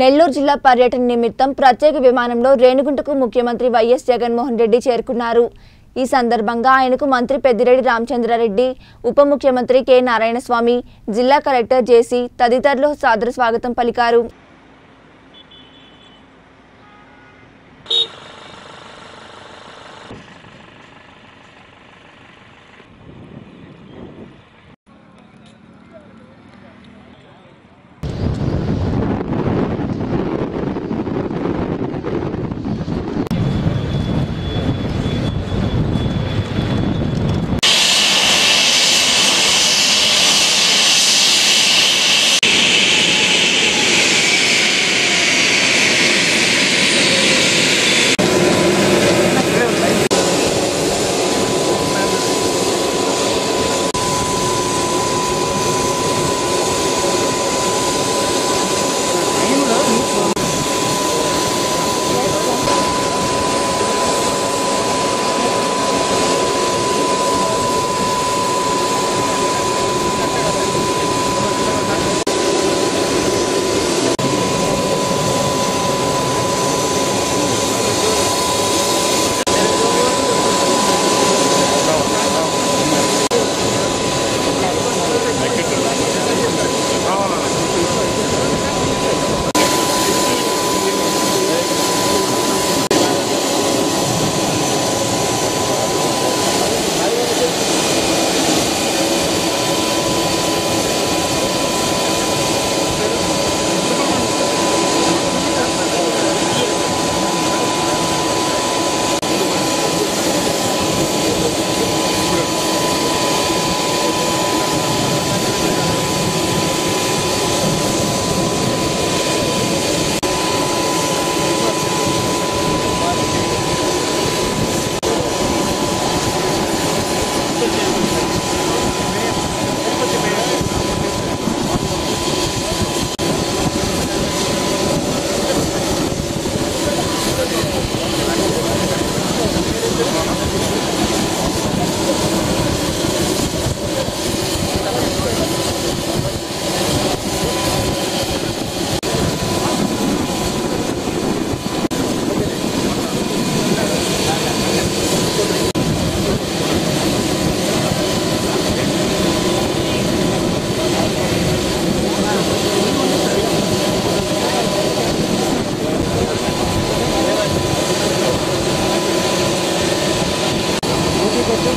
నెల్లూరు జిల్లా పర్యటన నిమిత్తం ప్రత్యేక విమానంలో రేణుగుంటకు ముఖ్యమంత్రి వైఎస్ జగన్మోహన్ రెడ్డి చేరుకున్నారు ఈ సందర్భంగా ఆయనకు మంత్రి పెద్దిరెడ్డి రామచంద్రారెడ్డి ఉప ముఖ్యమంత్రి కె నారాయణస్వామి జిల్లా కలెక్టర్ జేసీ తదితరులు సాదర స్వాగతం పలికారు